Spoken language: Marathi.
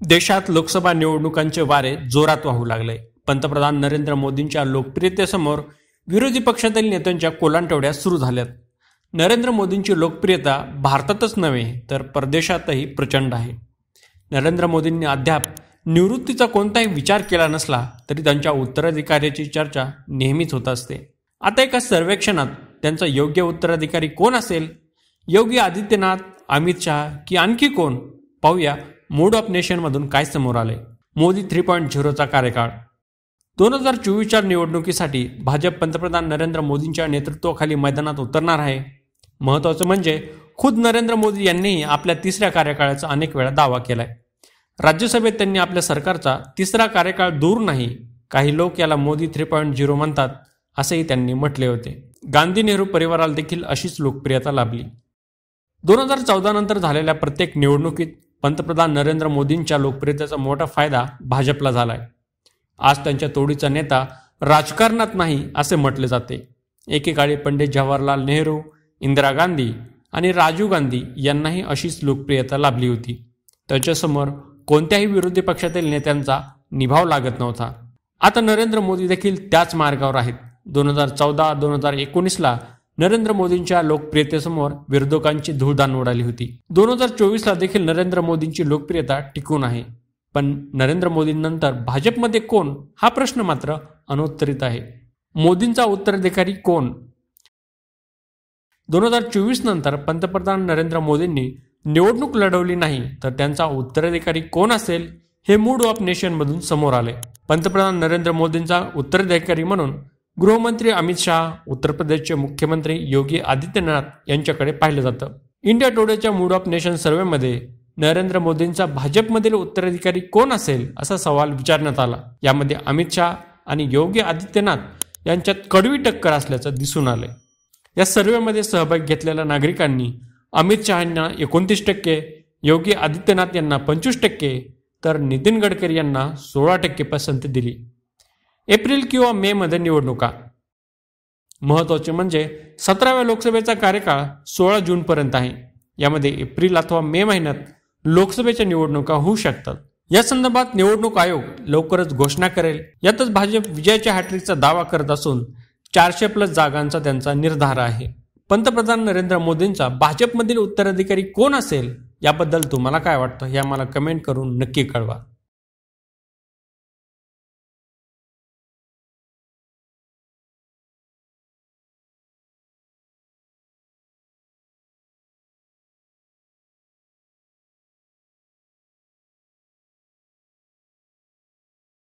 देशात लोकसभा निवडणुकांचे वारे जोरात वाहू लागले. पंतप्रधान नरेंद्र मोदींच्या लोकप्रियतेसमोर विरोधी पक्षातील नेत्यांच्या कोलांटवड्या सुरू झाल्यात. नरेंद्र मोदींची लोकप्रियता भारतातच नव्हे तर परदेशातही प्रचंड आहे. नरेंद्र मोदींनी अद्याप निवृत्तीचा कोणताही विचार केला नसला तरी त्यांच्या उत्तराधिकाऱ्याची चर्चा नेहमीच होत असते. आता एका सर्वेक्षणात त्यांचा योग्य उत्तराधिकारी कोण असेल? योगी आदित्यनाथ अमित शहा की आणखी कोण? पाहूया मूड ऑफ नेशनमधून काय समोर आले? मोदी थ्री पॉईंट झिरोचा कार्यकाळ. दोन हजार चोवीसच्या निवडणुकीसाठी भाजप पंतप्रधान नरेंद्र मोदींच्या नेतृत्वाखाली मैदानात उतरणार आहे. महत्त्वाचं म्हणजे खुद नरेंद्र मोदी यांनीही आपल्या तिसऱ्या कार्यकाळाचा अनेक वेळा दावा केलाय. राज्यसभेत त्यांनी आपल्या सरकारचा तिसरा कार्यकाळ दूर नाही. काही लोक याला मोदी थ्री पॉईंट झिरो म्हणतात असेही त्यांनी म्हटले होते. गांधी नेहरू परिवाराला देखील अशीच लोकप्रियता लाभली. दोन हजार चौदा नंतर झालेल्या प्रत्येक निवडणुकीत पंतप्रधान नरेंद्र मोदींच्या लोकप्रियतेचा मोठा फायदा भाजपला झाला आहे आज त्यांच्या तोडीचा नेता राजकारणात नाही असे म्हटले जाते. एकेकाळी पंडित जवाहरलाल नेहरू इंदिरा गांधी आणि राजीव गांधी यांनाही अशीच लोकप्रियता लाभली होती. त्याच्यासमोर कोणत्याही विरोधी पक्षातील नेत्यांचा निभाव लागत नव्हता. आता नरेंद्र मोदी देखील त्याच मार्गावर आहेत. दोन हजार चौदा दोन हजार एकोणीसला नरेंद्र मोदींच्या लोकप्रियतेसमोर विरोधकांची धूळदान उडाली होती. दोन हजार चोवीसला देखील नरेंद्र मोदींची लोकप्रियता टिकून आहे. पण नरेंद्र मोदींनंतर भाजपमध्ये कोण? हा प्रश्न मात्र अनुत्तरित आहे. मोदींचा उत्तराधिकारी कोण? दोन हजार चोवीस नंतर पंतप्रधान नरेंद्र मोदींनी निवडणूक लढवली नाही तर त्यांचा उत्तराधिकारी कोण असेल? हे मूड ऑफ नेशनमधून समोर आले. पंतप्रधान नरेंद्र मोदींचा उत्तराधिकारी म्हणून गृहमंत्री अमित शहा उत्तर प्रदेशचे मुख्यमंत्री योगी आदित्यनाथ यांच्याकडे पाहिलं जातं. इंडिया टुडेच्या मूड ऑफ नेशन सर्व्हेमध्ये नरेंद्र मोदींचा भाजपमधील उत्तराधिकारी कोण असेल असा सवाल विचारण्यात आला. यामध्ये अमित शहा आणि योगी आदित्यनाथ यांच्यात कडवी टक्कर असल्याचं दिसून आलंय. या सर्व्हेमध्ये सहभाग घेतलेल्या नागरिकांनी अमित शहांना एकोणतीस टक्के योगी आदित्यनाथ यांना पंचवीस टक्के तर नितीन गडकरी यांना सोळा टक्के पसंती दिली. एप्रिल किंवा मे मध्ये निवडणुका. महत्त्वाचे म्हणजे सतराव्या लोकसभेचा कार्यकाळ सोळा जूनपर्यंत आहे. यामध्ये एप्रिल अथवा मे महिन्यात लोकसभेच्या निवडणुका होऊ शकतात. या संदर्भात निवडणूक आयोग लवकरच घोषणा करेल. यातच भाजप विजयाच्या हॅट्रिकचा दावा करत असून चारशे प्लस जागांचा त्यांचा निर्धार आहे. पंतप्रधान नरेंद्र मोदींचा भाजपमधील उत्तराधिकारी कोण असेल याबद्दल तुम्हाला काय वाटतं हे आम्हाला कमेंट करून नक्की कळवा.